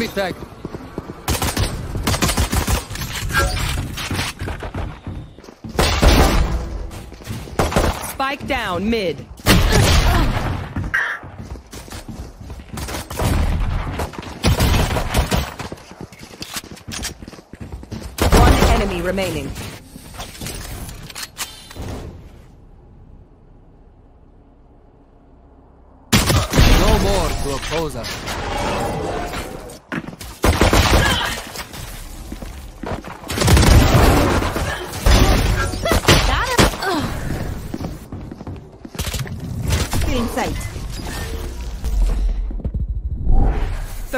Enemy tag. Spike down mid. One enemy remaining. No more to oppose us.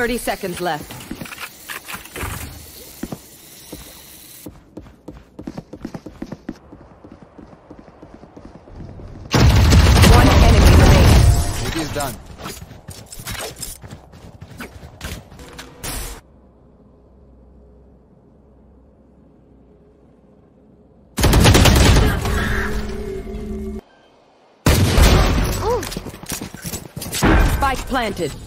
30 seconds left. One enemy remaining. It is done. Spike planted.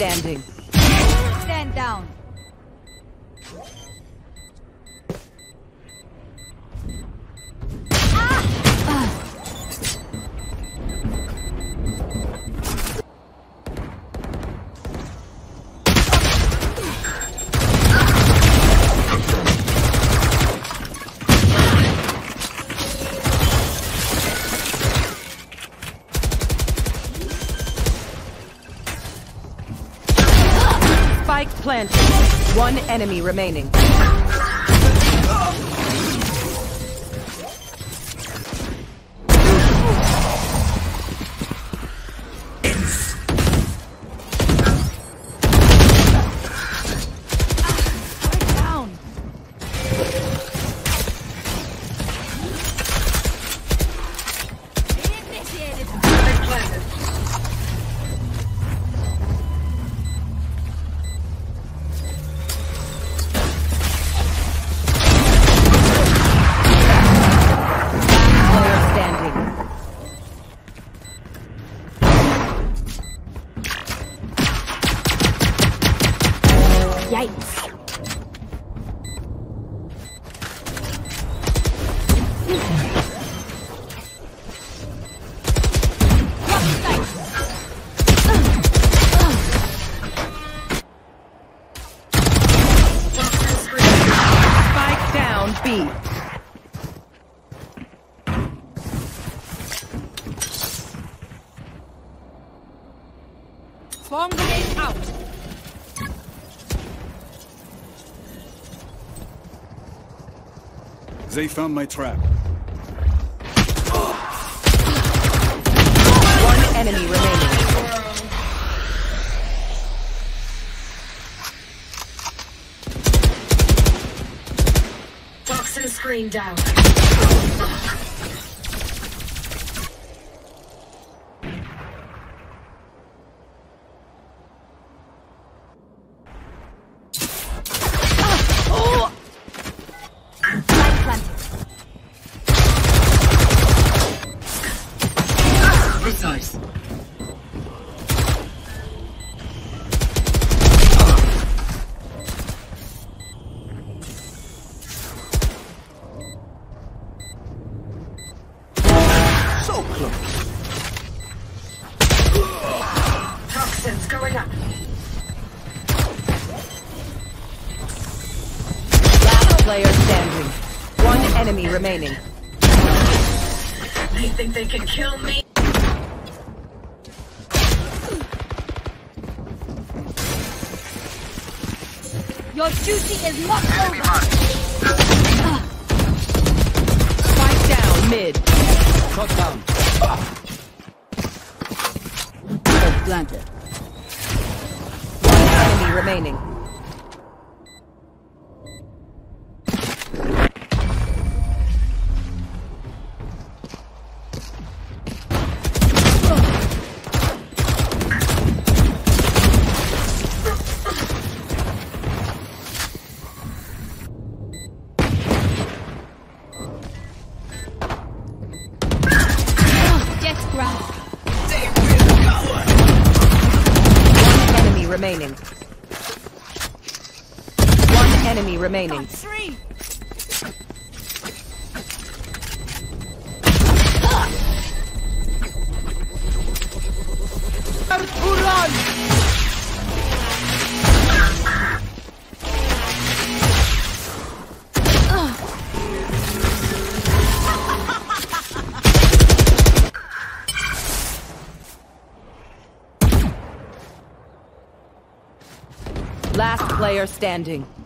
Standing. Planted. One enemy remaining. They found my trap. One enemy remaining. Toxin screen down. So close. Toxins going up. Last player standing. One enemy remaining. They think they can kill me? Your duty is not over. Shot down. Planted. One enemy remaining. Remaining. One enemy remaining. Three. Player standing.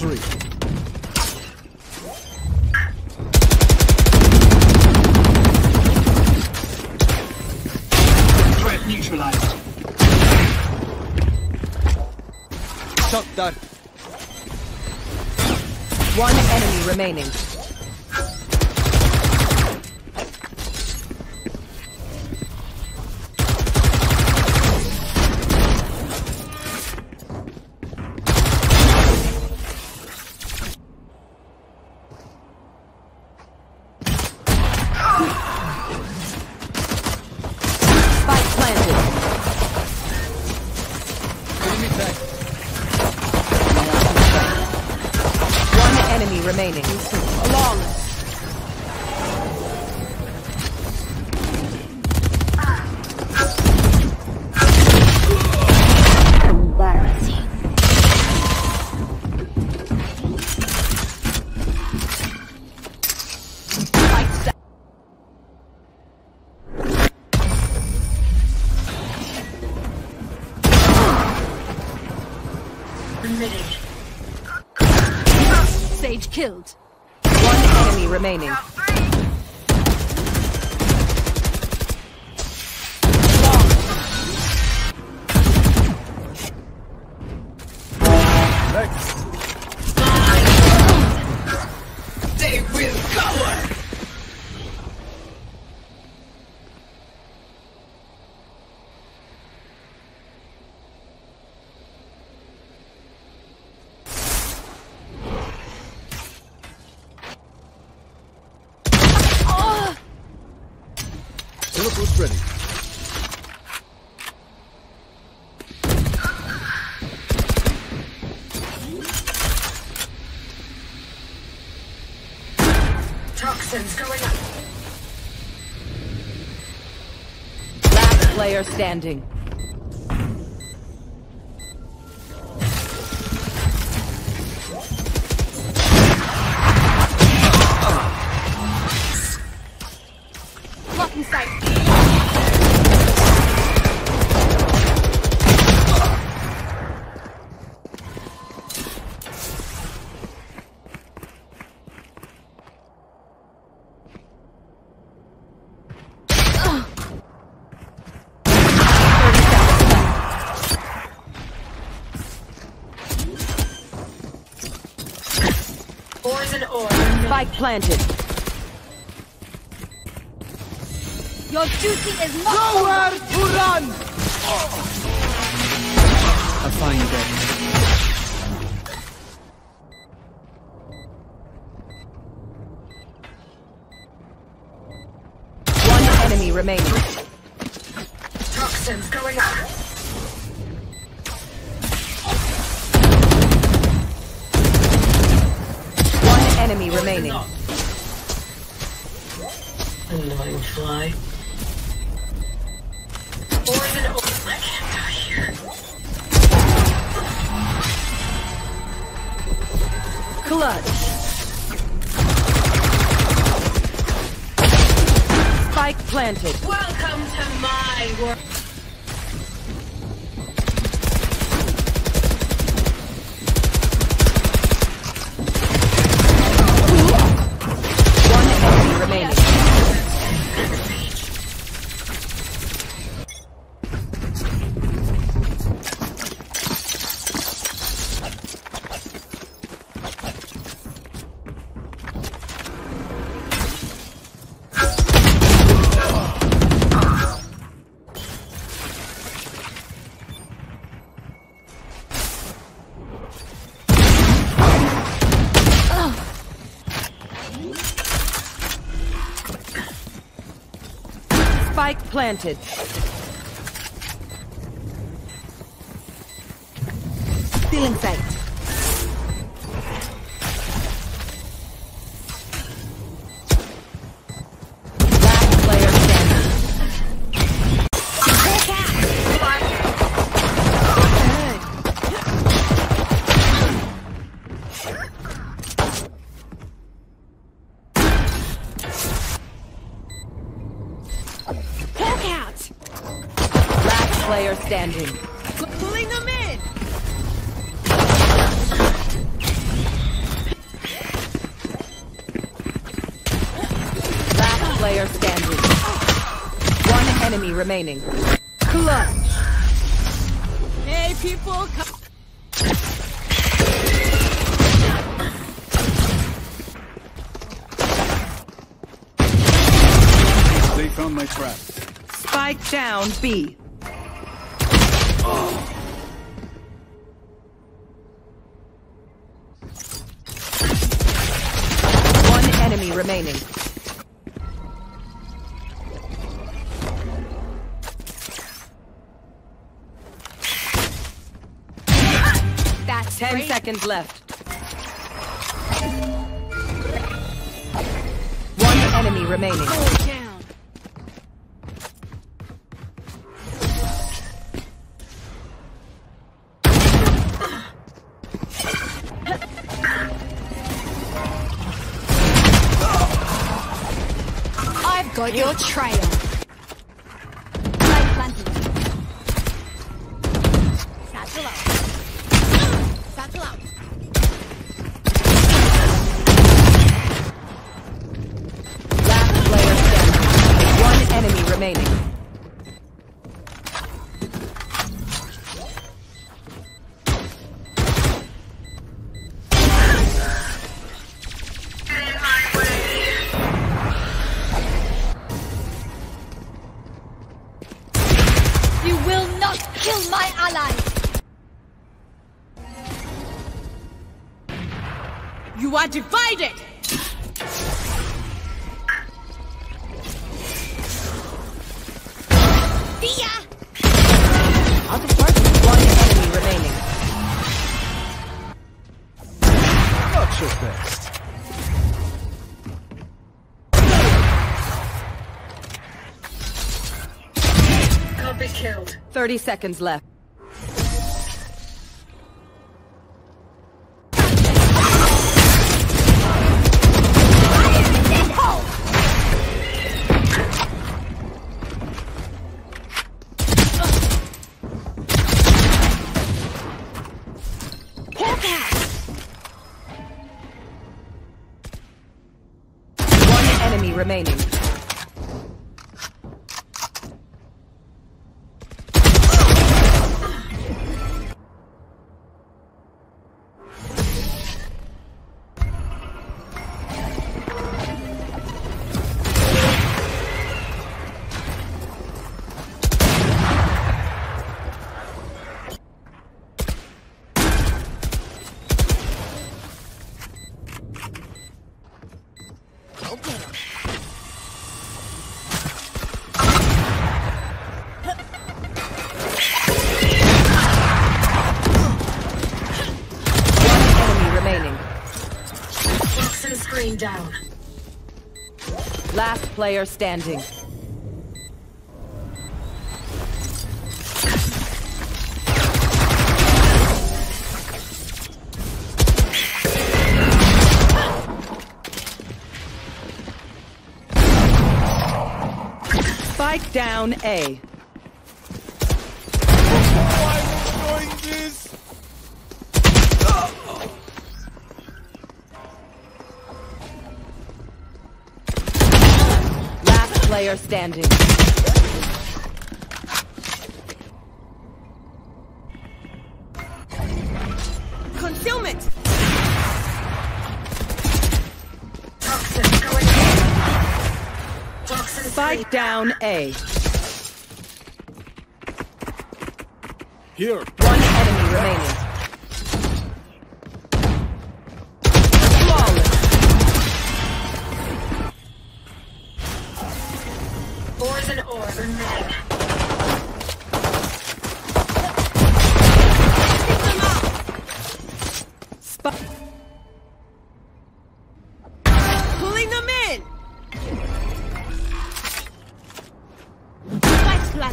Three. Threat neutralized. Shot done. One enemy remaining. Killed. One enemy remaining. Player standing. Planted. Your duty is not over. to run! A fine day. One enemy remaining. Toxins going up. One enemy remaining. Annoying fly. Ores and ore. I can't die here. Clutch. Spike planted. Welcome to my world. Spike planted. Stealing sight. Remaining. Clutch. Hey, people, come. They found my trap. Spike down B. One enemy remaining. Ten great. seconds left. One enemy remaining. Down. I've got your trail. Divided! See ya! Out of target. One enemy remaining. Not your best. Can't be killed. Thirty seconds left. Remaining. Player standing. Spike down A. This? Player standing. Concealment! Toxin going in. Toxin Spike down A. Here. One enemy remaining.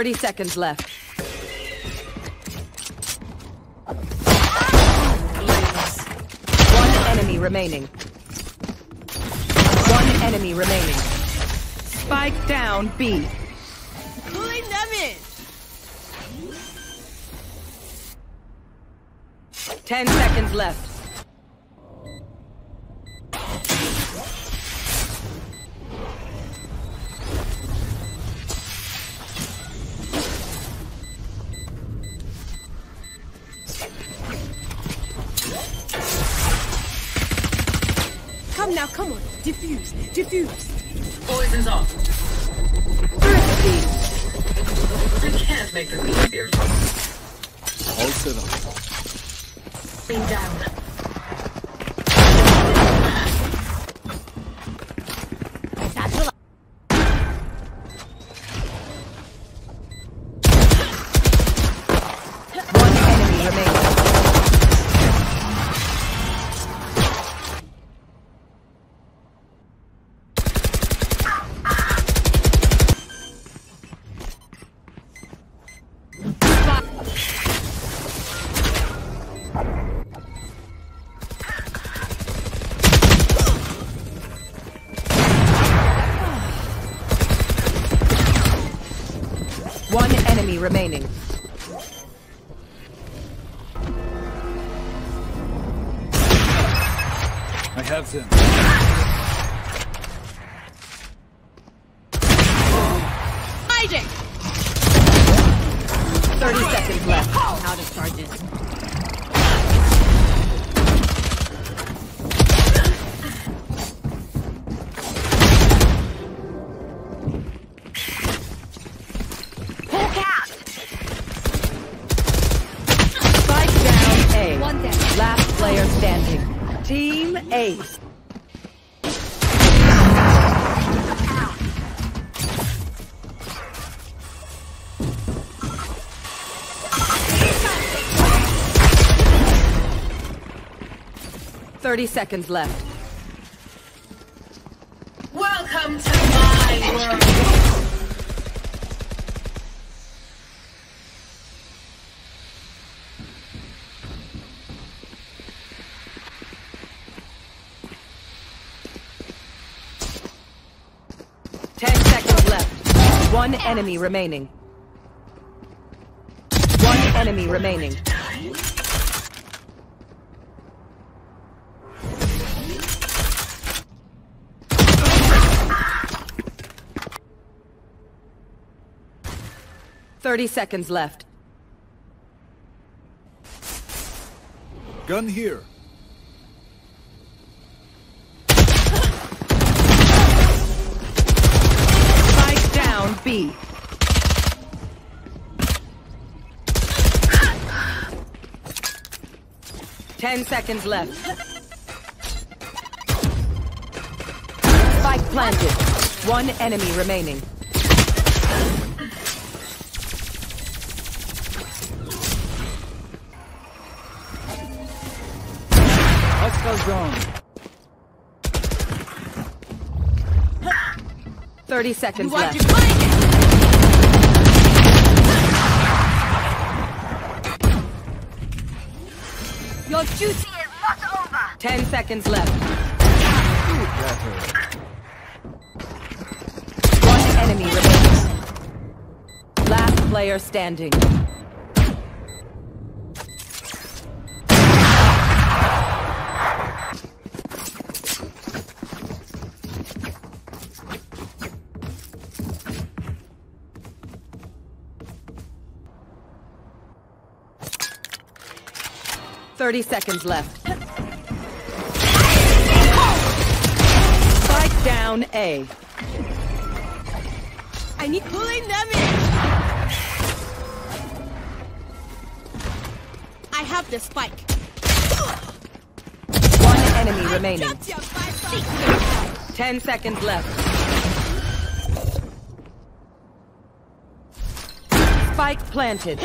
30 seconds left. One enemy remaining. One enemy remaining. Spike down B. Them in. Ten seconds left. Now, come on. Diffuse, diffuse. Poison's off. Thrifty. I can't make this easier. All set up. Being down. I have them. 30 seconds left. Welcome to my world. Ten seconds left. One enemy remaining. One enemy remaining. Thirty seconds left. Gun here. Spike down B. Ten seconds left. Spike planted. One enemy remaining. Hostile zone. Thirty seconds You want left. to? Your duty is not over. Ten seconds left. One enemy remaining. Last player standing. Thirty seconds left. Spike down A. I need pulling them in. I have the spike. One enemy remaining. Ten seconds left. Spike planted.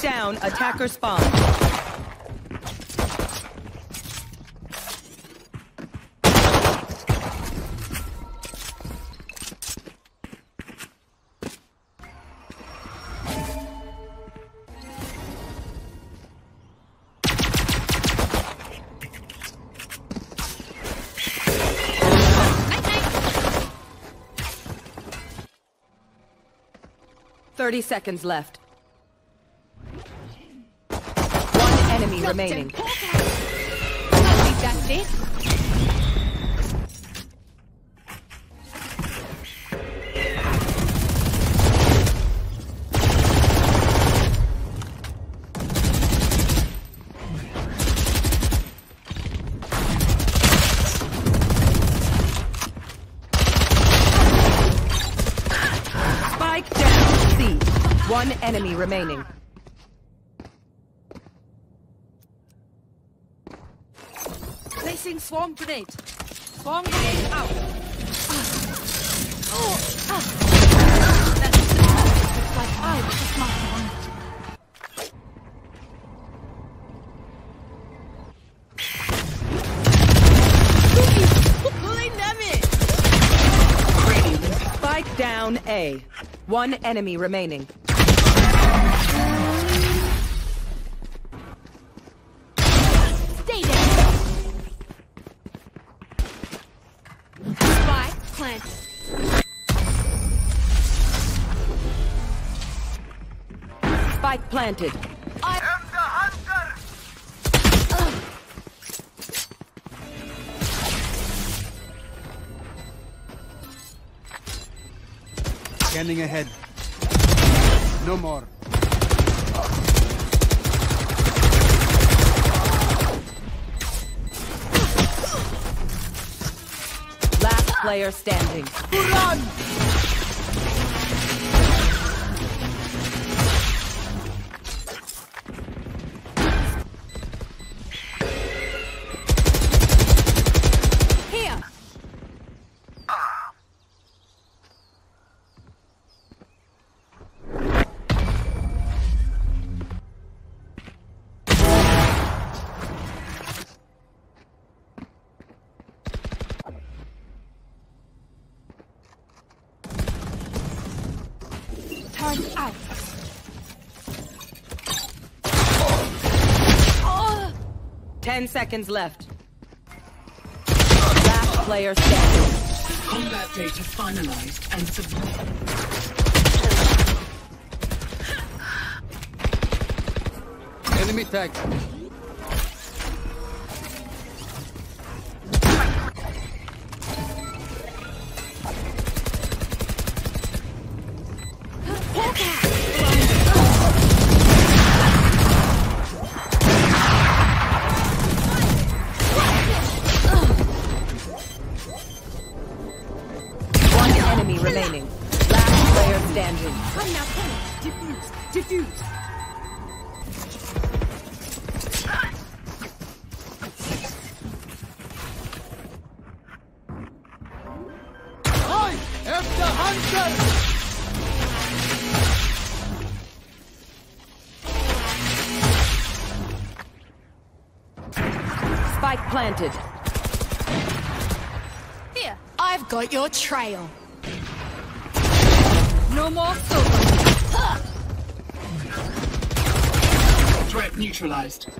Down, attacker spawn. Thirty seconds left. One enemy remaining. That's it. Spike down. C. One enemy remaining. Swarm grenade. Swarm grenade out. Oh, ah. That's Looks like I was the down A. One enemy remaining. Planted. Scanning ahead. No more. Last player standing. Here. Ten seconds left. Last player standing. Combat data finalized and submitted. Enemy tag. I've got your trail. No more silver. Threat neutralized.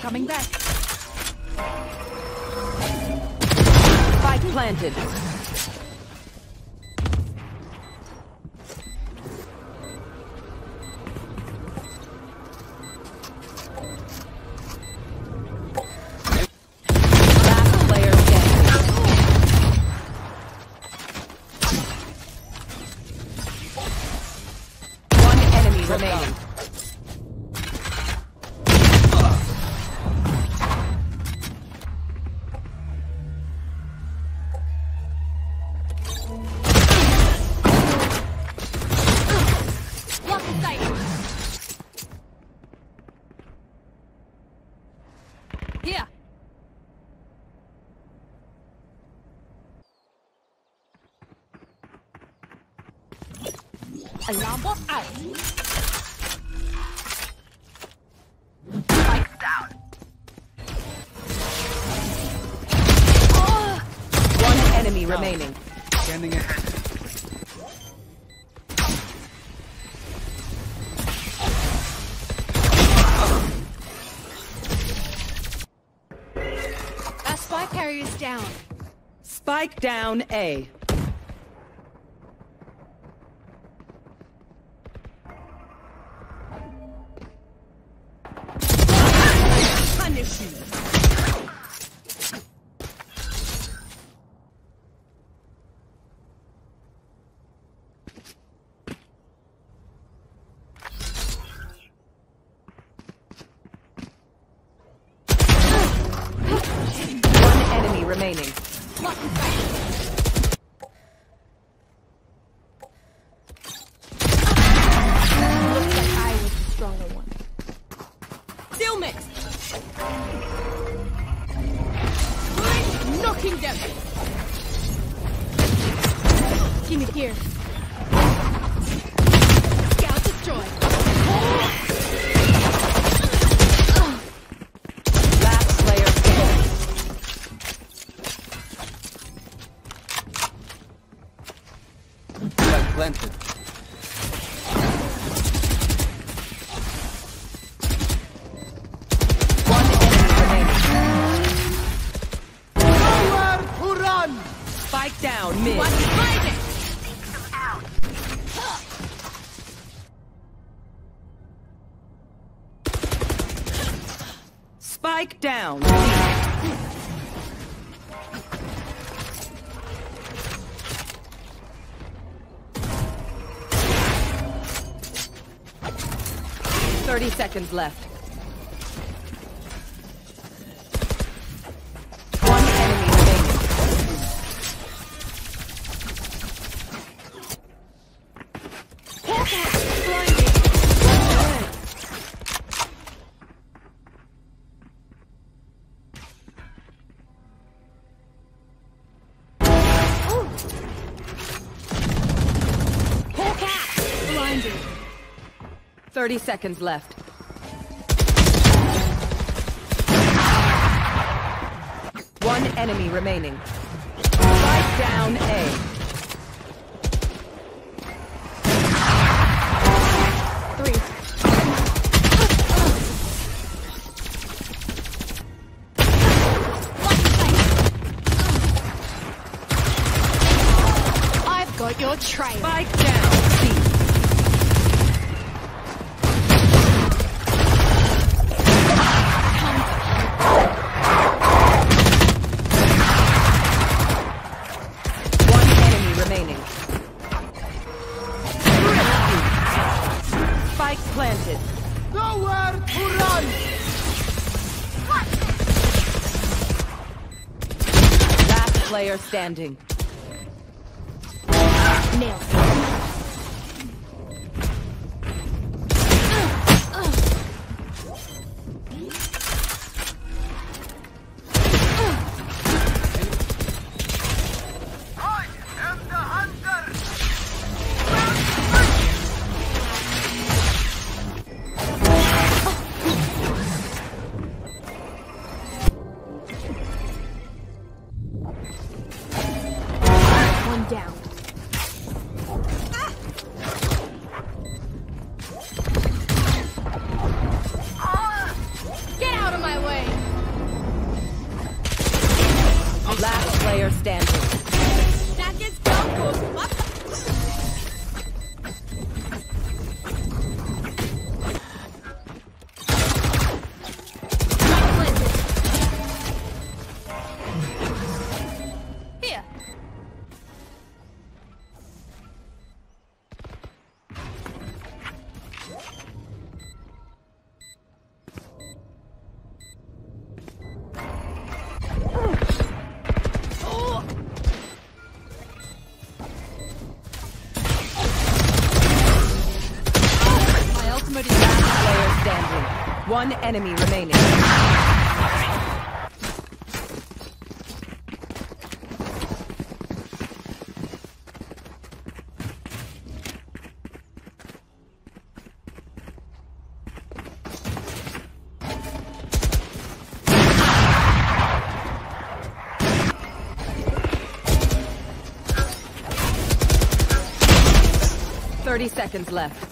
Coming back. Alarm bot out. Spike down. Oh, One enemy remaining. Scanning ahead. that spy carrier's down. Spike down A. down. Thirty seconds left. 30 seconds left. One enemy remaining. Down A. standing. Ultimate is Player standing. One enemy remaining. Thirty seconds left.